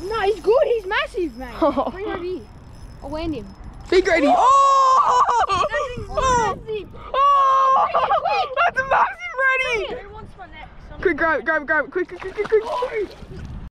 good. No, he's good. He's massive, mate. Oh! oh. Bring him here. I'll land him. Big Grady. Oh! thing's Oh! massive. Oh! That's a massive reddie. Who wants my neck? Quick, grab it, grab it, grab it. Quick, quick, quick, quick, quick.